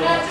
Gracias.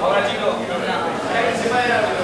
Ahora, chicos, que se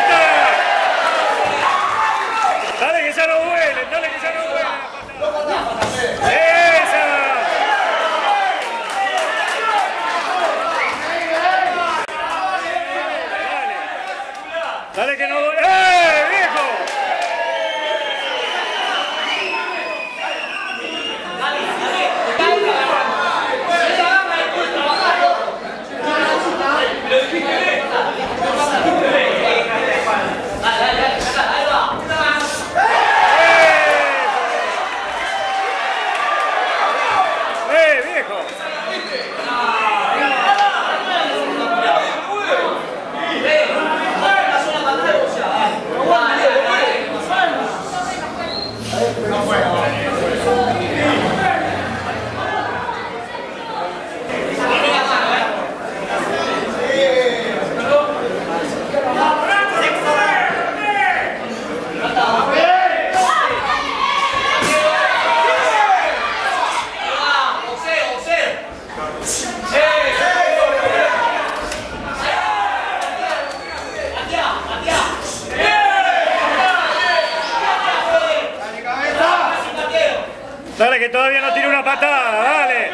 todavía no tiene una patada, dale.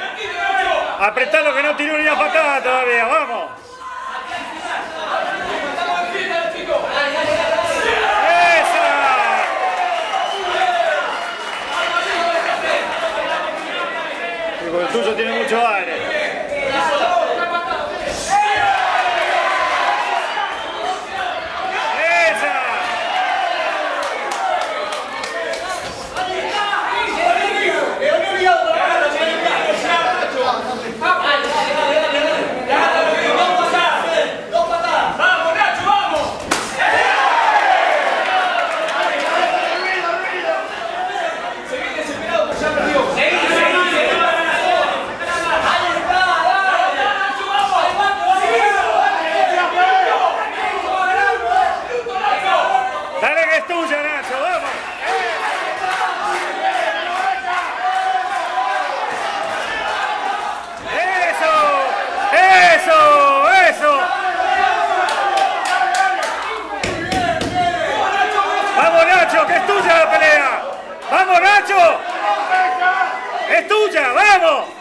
Apretalo que no tiene una patada todavía, vamos. vamos.